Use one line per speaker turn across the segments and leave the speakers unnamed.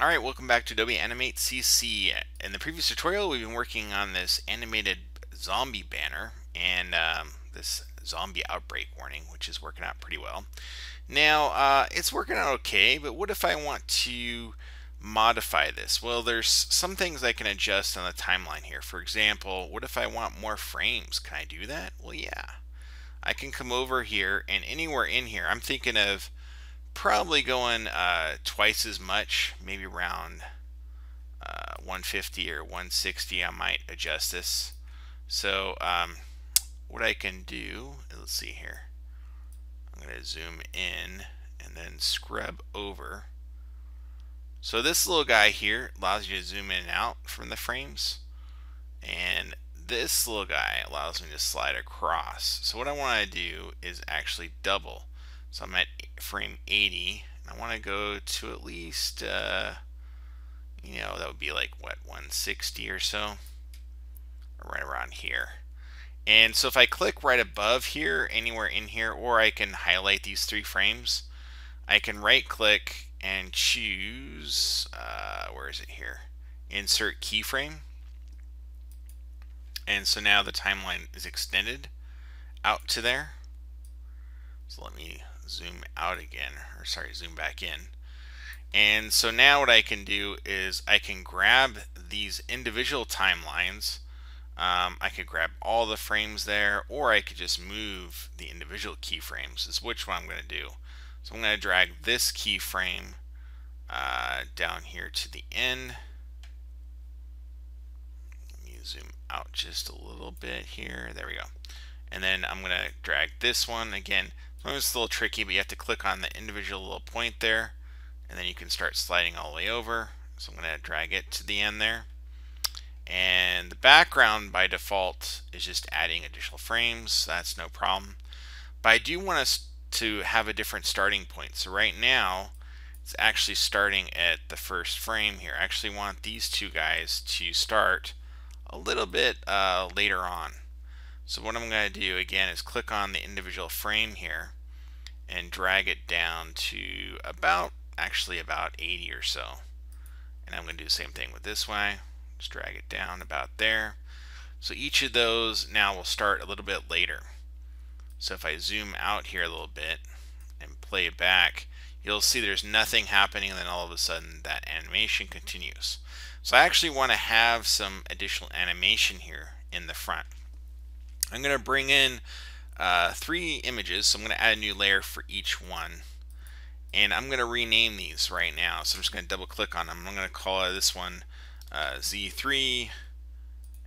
Alright, welcome back to Adobe Animate CC. In the previous tutorial, we've been working on this animated zombie banner and um, this zombie outbreak warning, which is working out pretty well. Now, uh, it's working out okay, but what if I want to modify this? Well, there's some things I can adjust on the timeline here. For example, what if I want more frames? Can I do that? Well, yeah. I can come over here and anywhere in here, I'm thinking of probably going uh, twice as much, maybe around uh, 150 or 160. I might adjust this. So um, what I can do, let's see here. I'm going to zoom in and then scrub over. So this little guy here allows you to zoom in and out from the frames. And this little guy allows me to slide across. So what I want to do is actually double. So I'm at frame 80. and I want to go to at least, uh, you know, that would be like, what, 160 or so? Right around here. And so if I click right above here, anywhere in here, or I can highlight these three frames, I can right click and choose, uh, where is it here? Insert keyframe. And so now the timeline is extended out to there. So let me zoom out again, or sorry, zoom back in. And so now what I can do is I can grab these individual timelines. Um, I could grab all the frames there, or I could just move the individual keyframes. Is which one I'm going to do. So I'm going to drag this keyframe uh, down here to the end. Let me zoom out just a little bit here. There we go. And then I'm going to drag this one again. It's a little tricky, but you have to click on the individual little point there, and then you can start sliding all the way over. So I'm going to drag it to the end there. And the background by default is just adding additional frames. So that's no problem. But I do want us to have a different starting point. So right now, it's actually starting at the first frame here. I actually want these two guys to start a little bit uh, later on. So what I'm going to do again is click on the individual frame here and drag it down to about, actually about 80 or so. And I'm going to do the same thing with this way. Just drag it down about there. So each of those now will start a little bit later. So if I zoom out here a little bit and play back, you'll see there's nothing happening and then all of a sudden that animation continues. So I actually want to have some additional animation here in the front. I'm going to bring in uh, three images, so I'm going to add a new layer for each one. And I'm going to rename these right now. So I'm just going to double click on them. I'm going to call this one uh, Z3,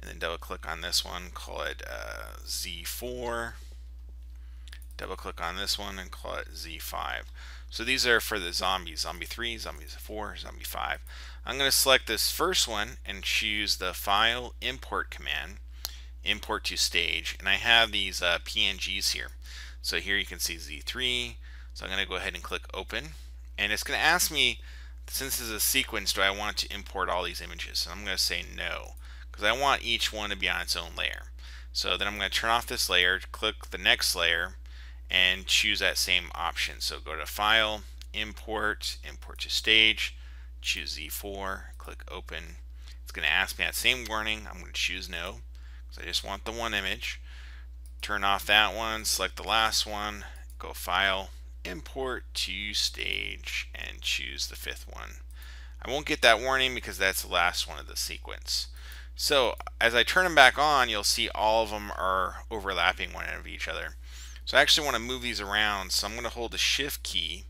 and then double click on this one, call it uh, Z4. Double click on this one and call it Z5. So these are for the zombies, zombie 3, zombie 4, zombie 5. I'm going to select this first one and choose the File Import command import to stage and I have these uh, PNGs here. So here you can see Z3 so I'm going to go ahead and click open and it's going to ask me since this is a sequence do I want to import all these images? So I'm going to say no because I want each one to be on its own layer. So then I'm going to turn off this layer click the next layer and choose that same option. So go to file import import to stage choose Z4 click open. It's going to ask me that same warning. I'm going to choose no so I just want the one image. Turn off that one, select the last one, go File, Import to Stage, and choose the fifth one. I won't get that warning because that's the last one of the sequence. So as I turn them back on, you'll see all of them are overlapping one of each other. So I actually want to move these around, so I'm going to hold the Shift key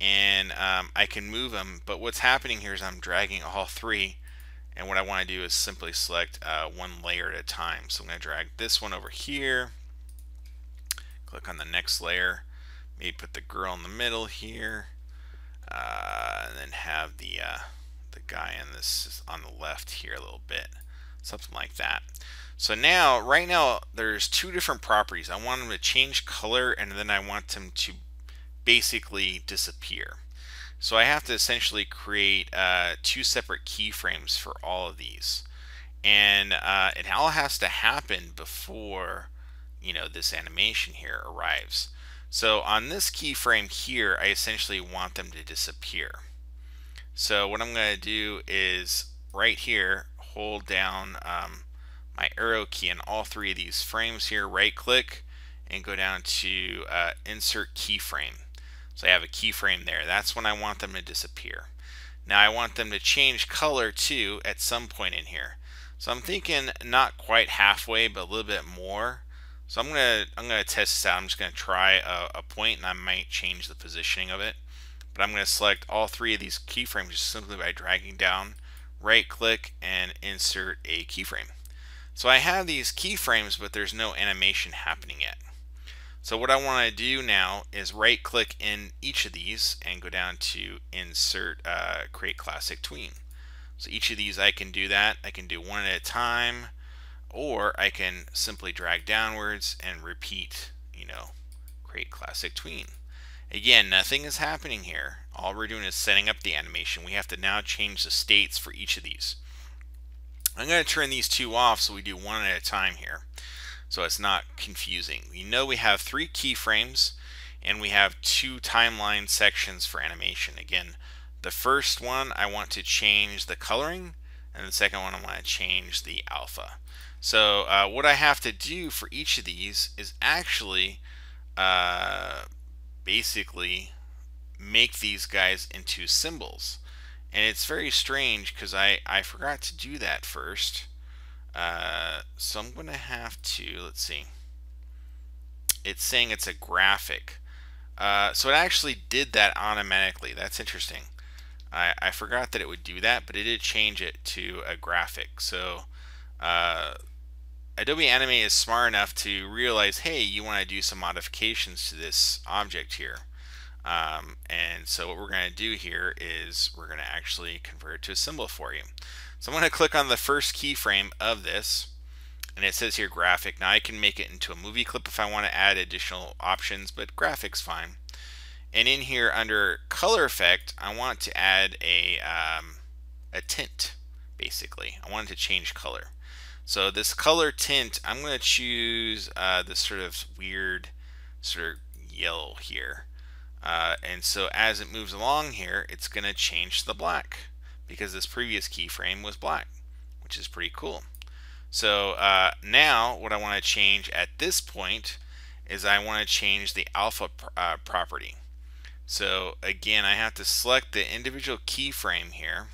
and um, I can move them. But what's happening here is I'm dragging all three and what I want to do is simply select uh, one layer at a time. So I'm going to drag this one over here, click on the next layer, maybe put the girl in the middle here, uh, and then have the uh, the guy in this on the left here a little bit, something like that. So now, right now, there's two different properties. I want them to change color, and then I want them to basically disappear. So I have to essentially create uh, two separate keyframes for all of these. And uh, it all has to happen before you know this animation here arrives. So on this keyframe here, I essentially want them to disappear. So what I'm going to do is right here, hold down um, my arrow key in all three of these frames here, right click, and go down to uh, insert keyframe. So I have a keyframe there. That's when I want them to disappear. Now I want them to change color too at some point in here. So I'm thinking not quite halfway, but a little bit more. So I'm gonna I'm gonna test this out. I'm just gonna try a, a point, and I might change the positioning of it. But I'm gonna select all three of these keyframes just simply by dragging down, right click, and insert a keyframe. So I have these keyframes, but there's no animation happening yet. So what I want to do now is right click in each of these and go down to insert uh, create classic tween. So each of these I can do that. I can do one at a time or I can simply drag downwards and repeat, you know, create classic tween. Again, nothing is happening here. All we're doing is setting up the animation. We have to now change the states for each of these. I'm going to turn these two off so we do one at a time here so it's not confusing. We know we have three keyframes and we have two timeline sections for animation. Again, the first one I want to change the coloring and the second one I want to change the alpha. So uh, what I have to do for each of these is actually uh, basically make these guys into symbols. And it's very strange because I, I forgot to do that first. Uh, so I'm going to have to, let's see. It's saying it's a graphic. Uh, so it actually did that automatically. That's interesting. I, I forgot that it would do that, but it did change it to a graphic. So uh, Adobe Animate is smart enough to realize, hey, you want to do some modifications to this object here. Um, and so what we're going to do here is we're going to actually convert it to a symbol for you. So I'm going to click on the first keyframe of this and it says here graphic. Now I can make it into a movie clip if I want to add additional options, but graphics fine. And in here under color effect, I want to add a, um, a tint, basically. I want it to change color. So this color tint, I'm going to choose uh, this sort of weird sort of yellow here. Uh, and so as it moves along here, it's going to change the black because this previous keyframe was black, which is pretty cool. So uh, now what I want to change at this point is I want to change the alpha uh, property. So again, I have to select the individual keyframe here,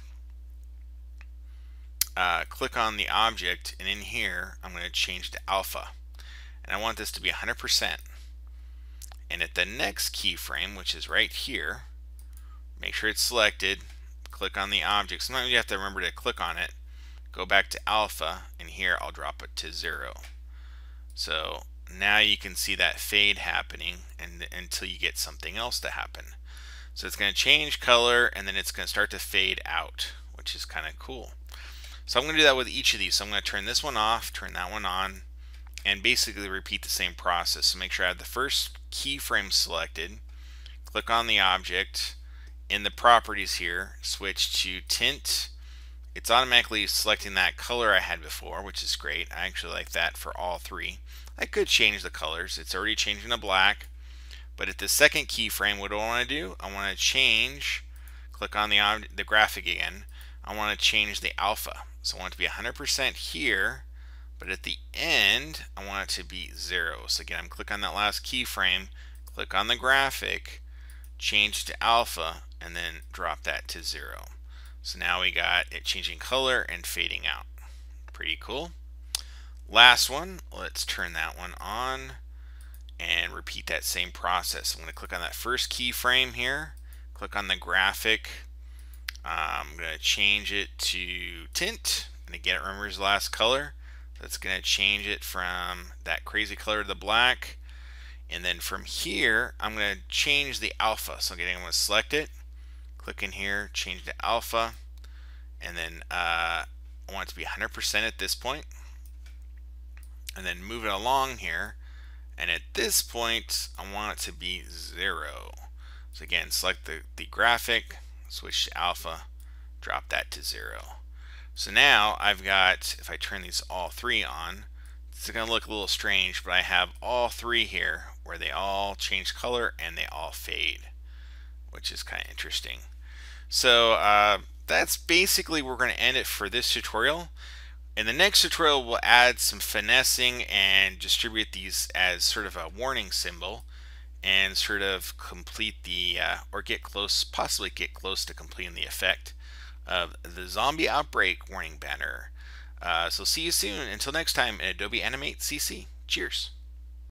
uh, click on the object, and in here I'm going to change to alpha. And I want this to be 100%. And at the next keyframe, which is right here, make sure it's selected, click on the object. Sometimes you have to remember to click on it. Go back to alpha, and here I'll drop it to zero. So now you can see that fade happening and until you get something else to happen. So it's going to change color and then it's going to start to fade out, which is kind of cool. So I'm going to do that with each of these. So I'm going to turn this one off, turn that one on, and basically repeat the same process. So make sure I have the first keyframe selected, click on the object, in the properties here, switch to tint. It's automatically selecting that color I had before, which is great. I actually like that for all three. I could change the colors. It's already changing to black. But at the second keyframe, what do I want to do? I want to change, click on the, the graphic again. I want to change the alpha. So I want it to be 100% here, but at the end, I want it to be zero. So again, I'm click on that last keyframe, click on the graphic, change to alpha, and then drop that to zero. So now we got it changing color and fading out. Pretty cool. Last one, let's turn that one on and repeat that same process. I'm going to click on that first keyframe here, click on the graphic. Uh, I'm going to change it to tint, and again it remembers the last color. That's going to change it from that crazy color to the black. And then from here, I'm going to change the alpha. So again, I'm going to select it, click in here, change to alpha, and then uh, I want it to be 100% at this point, and then move it along here, and at this point I want it to be zero. So again, select the, the graphic, switch to alpha, drop that to zero. So now I've got, if I turn these all three on, it's going to look a little strange, but I have all three here where they all change color and they all fade, which is kind of interesting. So uh, that's basically where we're going to end it for this tutorial. In the next tutorial, we'll add some finessing and distribute these as sort of a warning symbol and sort of complete the, uh, or get close, possibly get close to completing the effect of the zombie outbreak warning banner. Uh, so see you soon. Until next time in Adobe Animate CC. Cheers.